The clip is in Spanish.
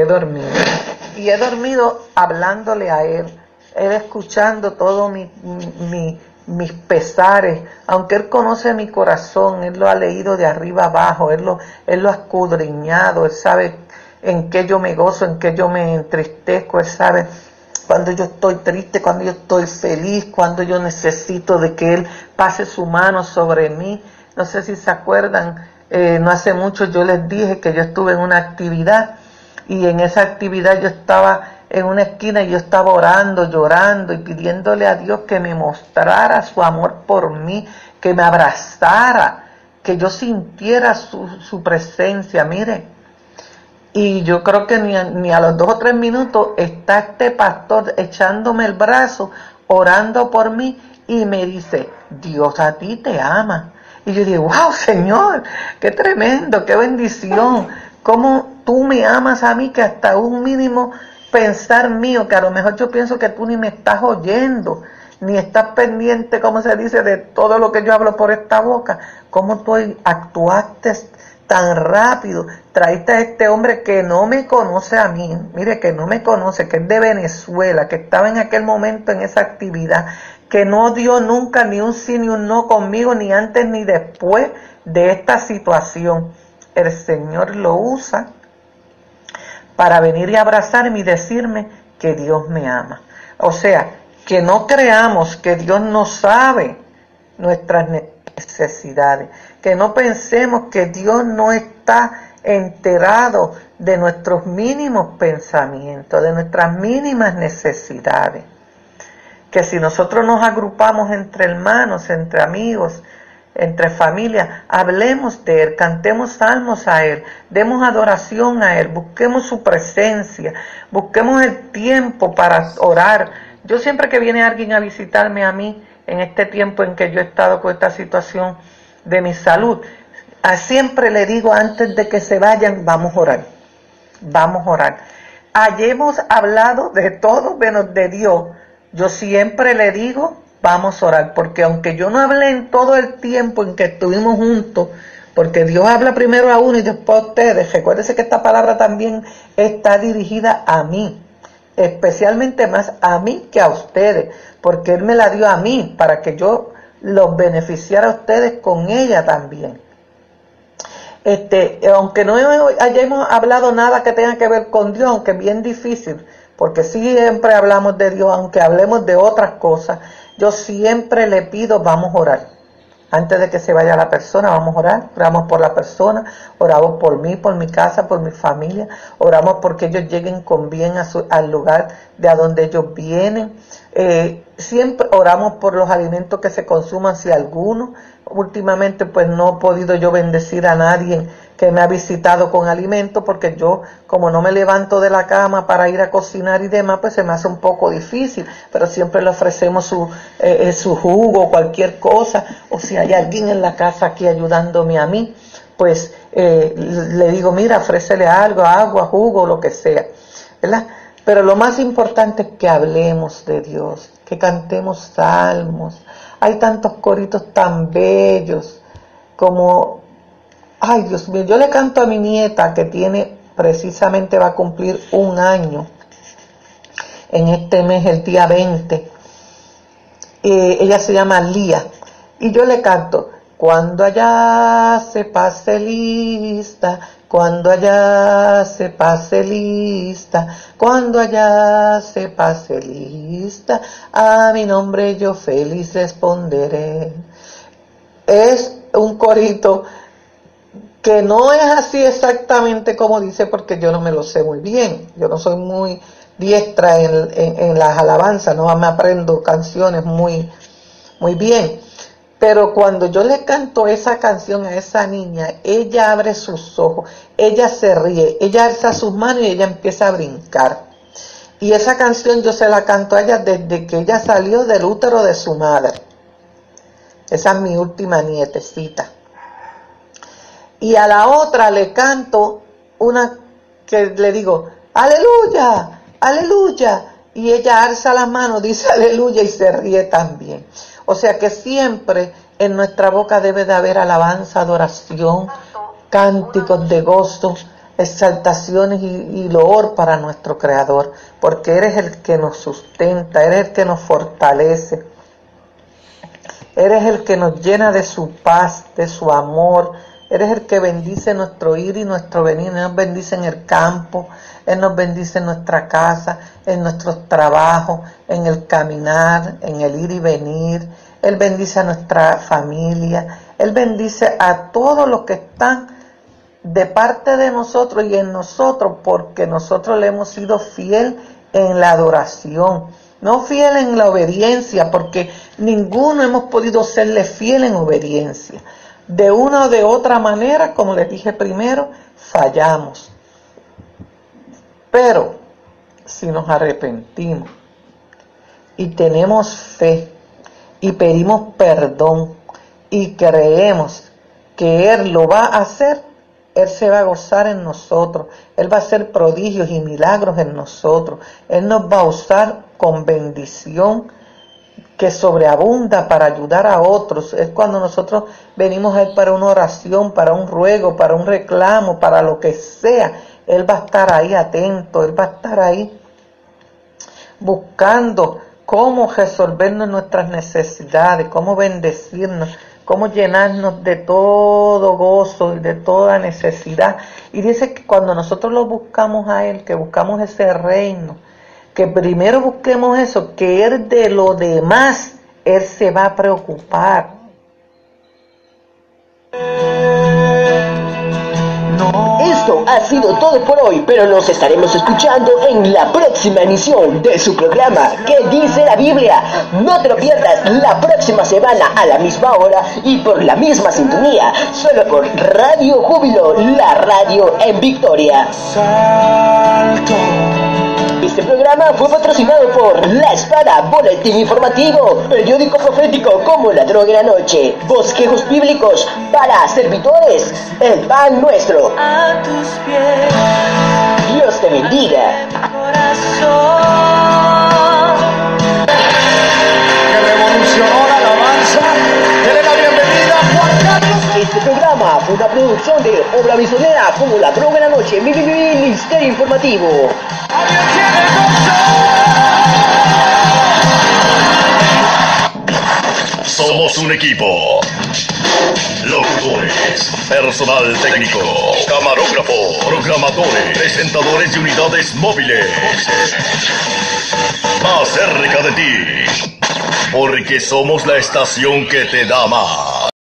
he dormido. Y he dormido hablándole a Él, Él escuchando todo mi, mi, mis pesares, aunque Él conoce mi corazón, Él lo ha leído de arriba abajo, Él lo, Él lo ha escudriñado, Él sabe en qué yo me gozo, en qué yo me entristezco, Él sabe cuando yo estoy triste, cuando yo estoy feliz, cuando yo necesito de que Él pase su mano sobre mí. No sé si se acuerdan, eh, no hace mucho yo les dije que yo estuve en una actividad y en esa actividad yo estaba en una esquina y yo estaba orando, llorando y pidiéndole a Dios que me mostrara su amor por mí, que me abrazara, que yo sintiera su, su presencia. Mire, y yo creo que ni a, ni a los dos o tres minutos está este pastor echándome el brazo, orando por mí y me dice, Dios a ti te ama. Y yo digo, wow, Señor, qué tremendo, qué bendición. Cómo tú me amas a mí que hasta un mínimo pensar mío, que a lo mejor yo pienso que tú ni me estás oyendo, ni estás pendiente, como se dice, de todo lo que yo hablo por esta boca. Cómo tú actuaste tan rápido. Traiste a este hombre que no me conoce a mí, mire que no me conoce, que es de Venezuela, que estaba en aquel momento en esa actividad, que no dio nunca ni un sí ni un no conmigo, ni antes ni después de esta situación. El Señor lo usa para venir y abrazarme y decirme que Dios me ama. O sea, que no creamos que Dios no sabe nuestras necesidades, que no pensemos que Dios no está enterado de nuestros mínimos pensamientos, de nuestras mínimas necesidades. Que si nosotros nos agrupamos entre hermanos, entre amigos, entre familias, hablemos de Él, cantemos salmos a Él, demos adoración a Él, busquemos su presencia, busquemos el tiempo para orar. Yo siempre que viene alguien a visitarme a mí, en este tiempo en que yo he estado con esta situación, de mi salud. A siempre le digo antes de que se vayan, vamos a orar. Vamos a orar. Hayamos hablado de todo menos de Dios. Yo siempre le digo, vamos a orar, porque aunque yo no hablé en todo el tiempo en que estuvimos juntos, porque Dios habla primero a uno y después a ustedes. Recuérdese que esta palabra también está dirigida a mí, especialmente más a mí que a ustedes, porque Él me la dio a mí para que yo los beneficiar a ustedes con ella también. Este, aunque no hayamos hablado nada que tenga que ver con Dios, aunque es bien difícil, porque siempre hablamos de Dios, aunque hablemos de otras cosas, yo siempre le pido, vamos a orar. Antes de que se vaya la persona, vamos a orar. Oramos por la persona, oramos por mí, por mi casa, por mi familia. Oramos porque ellos lleguen con bien a su, al lugar de a donde ellos vienen. Eh, siempre oramos por los alimentos que se consuman, si alguno. Últimamente pues no he podido yo bendecir a nadie me ha visitado con alimentos porque yo como no me levanto de la cama para ir a cocinar y demás pues se me hace un poco difícil. Pero siempre le ofrecemos su, eh, eh su jugo cualquier cosa. O si hay alguien en la casa aquí ayudándome a mí pues eh, le digo mira ofrécele algo agua jugo lo que sea ¿verdad? pero lo más importante es que hablemos de Dios que cantemos salmos. Hay tantos coritos tan bellos como ay Dios mío, yo le canto a mi nieta que tiene precisamente va a cumplir un año en este mes, el día 20. Eh, ella se llama Lía. Y yo le canto, cuando allá se pase lista, cuando allá se pase lista, cuando allá se pase lista, a mi nombre yo feliz responderé. Es un corito que no es así exactamente como dice porque yo no me lo sé muy bien, yo no soy muy diestra en, las alabanzas, no me aprendo canciones muy, muy bien, pero cuando yo le canto esa canción a esa niña, ella abre sus ojos, ella se ríe, ella alza sus manos y ella empieza a brincar. Y esa canción yo se la canto a ella desde que ella salió del útero de su madre. Esa es mi última nietecita y a la otra le canto una que le digo, aleluya, aleluya, y ella alza las manos, dice aleluya y se ríe también. O sea que siempre en nuestra boca debe de haber alabanza, adoración, cánticos de gozo exaltaciones y, y, loor para nuestro Creador, porque eres el que nos sustenta, eres el que nos fortalece, eres el que nos llena de su paz, de su amor, eres el que bendice nuestro ir y nuestro venir, Él nos bendice en el campo, Él nos bendice en nuestra casa, en nuestros trabajos, en el caminar, en el ir y venir, Él bendice a nuestra familia, Él bendice a todos los que están de parte de nosotros y en nosotros porque nosotros le hemos sido fiel en la adoración, no fiel en la obediencia, porque ninguno hemos podido serle fiel en obediencia. De una o de otra manera, como les dije primero, fallamos. Pero si nos arrepentimos y tenemos fe y pedimos perdón y creemos que Él lo va a hacer, él se va a gozar en nosotros, Él va a hacer prodigios y milagros en nosotros, Él nos va a usar con bendición que sobreabunda para ayudar a otros. Es cuando nosotros venimos a Él para una oración, para un ruego, para un reclamo, para lo que sea. Él va a estar ahí atento, Él va a estar ahí buscando cómo resolvernos nuestras necesidades, cómo bendecirnos cómo llenarnos de todo gozo y de toda necesidad. Y dice que cuando nosotros lo buscamos a Él, que buscamos ese reino, que primero busquemos eso, que Él de lo demás, Él se va a preocupar. Esto ha sido todo por hoy, pero nos estaremos escuchando en la próxima emisión de su programa ¿Qué dice la Biblia? No te lo pierdas la próxima semana a la misma hora y por la misma sintonía, solo por Radio Júbilo, la radio en Victoria. Este programa fue patrocinado por La Espada, Boletín Informativo, Periódico Profético como La Droga de la Noche, Bosquejos Bíblicos para Servidores, El Pan Nuestro. A tus pies. Dios te bendiga. Este programa fue una producción de Obra Misionera como La Droga de la Noche, Ministerio Informativo. Somos un equipo. Locutores, personal técnico, camarógrafo, programadores, presentadores y unidades móviles. Más cerca de ti. Porque somos la estación que te da más.